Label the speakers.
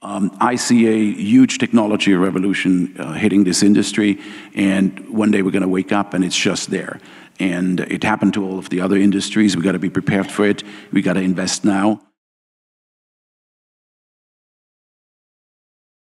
Speaker 1: Um, I see a huge technology revolution uh, hitting this industry, and one day we're gonna wake up, and it's just there. And It happened to all of the other industries. We gotta be prepared for it. We gotta invest now.